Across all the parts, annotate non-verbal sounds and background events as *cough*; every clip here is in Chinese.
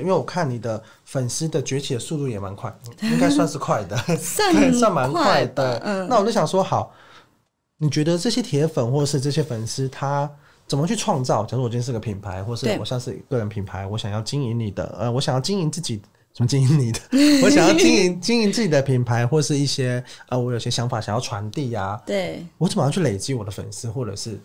因为我看你的粉丝的崛起的速度也蛮快，*laughs* 应该算是快的，*laughs* 算算蛮快的。嗯，那我就想说，好，你觉得这些铁粉或者是这些粉丝，他怎么去创造？假如我今天是个品牌，或是我像是个人品牌，我想要经营你的，呃，我想要经营自己，怎么经营你的？*laughs* 我想要经营经营自己的品牌，或是一些呃，我有些想法想要传递呀。对，我怎么样去累积我的粉丝，或者是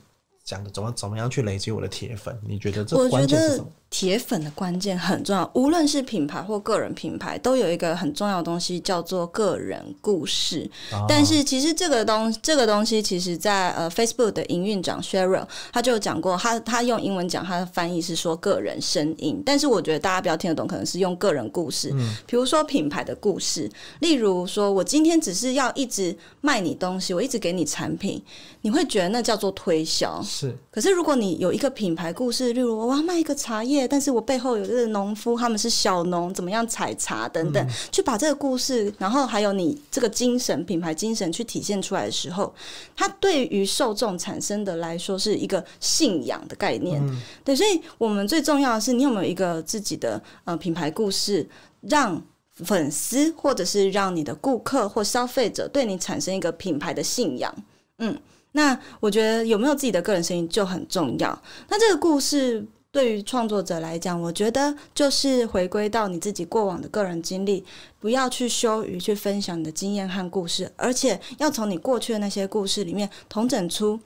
讲的怎么怎么样去累积我的铁粉？你觉得这关键是什么？铁粉的关键很重要，无论是品牌或个人品牌，都有一个很重要的东西叫做个人故事。但是其实这个东这个东西，其实在呃 Facebook 的营运长 Sheryl 他就讲过，他他用英文讲，他的翻译是说个人声音。但是我觉得大家比较听得懂，可能是用个人故事，嗯，比如说品牌的故事，例如说我今天只是要一直卖你东西，我一直给你产品，你会觉得那叫做推销。是，可是如果你有一个品牌故事，例如我要卖一个茶叶。但是我背后有这个农夫，他们是小农，怎么样采茶等等，去把这个故事，然后还有你这个精神品牌精神去体现出来的时候，它对于受众产生的来说是一个信仰的概念。对，所以我们最重要的是，你有没有一个自己的呃品牌故事，让粉丝或者是让你的顾客或消费者对你产生一个品牌的信仰。嗯，那我觉得有没有自己的个人声音就很重要。那这个故事。对于创作者来讲，我觉得就是回归到你自己过往的个人经历，不要去羞于去分享你的经验和故事，而且要从你过去的那些故事里面统整出，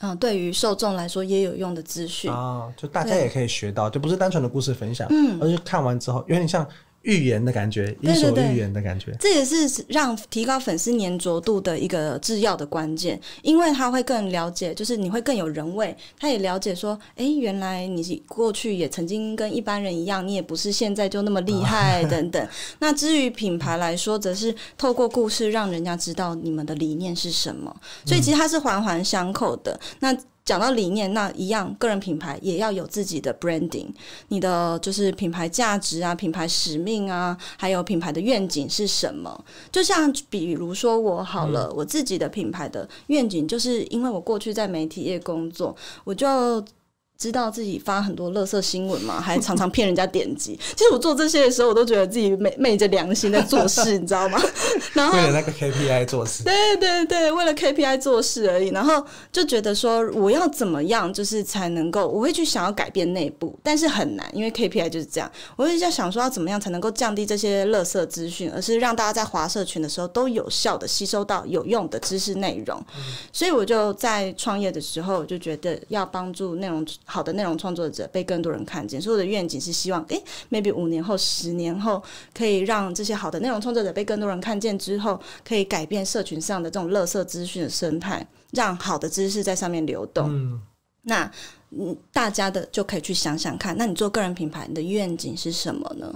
嗯，对于受众来说也有用的资讯啊，就大家也可以学到，就不是单纯的故事分享，嗯，而是看完之后有点像。预言的感觉，伊索寓言的感觉，这也是让提高粉丝粘着度的一个制药的关键，因为他会更了解，就是你会更有人味，他也了解说，哎，原来你过去也曾经跟一般人一样，你也不是现在就那么厉害 *laughs* 等等。那至于品牌来说，则是透过故事让人家知道你们的理念是什么，所以其实它是环环相扣的。那讲到理念，那一样，个人品牌也要有自己的 branding，你的就是品牌价值啊，品牌使命啊，还有品牌的愿景是什么？就像比如说我好了，我自己的品牌的愿景，就是因为我过去在媒体业工作，我就。知道自己发很多垃圾新闻嘛，还常常骗人家点击。*laughs* 其实我做这些的时候，我都觉得自己昧昧着良心在做事，*laughs* 你知道吗？然后为了那个 KPI 做事。对对对，为了 KPI 做事而已。然后就觉得说，我要怎么样，就是才能够，我会去想要改变内部，但是很难，因为 KPI 就是这样。我会在想说，要怎么样才能够降低这些垃圾资讯，而是让大家在华社群的时候都有效的吸收到有用的知识内容。所以我就在创业的时候，就觉得要帮助内容。好的内容创作者被更多人看见，所以我的愿景是希望，诶 m a y b e 五年后、十年后，可以让这些好的内容创作者被更多人看见之后，可以改变社群上的这种垃圾资讯的生态，让好的知识在上面流动。嗯，那嗯，大家的就可以去想想看，那你做个人品牌，你的愿景是什么呢？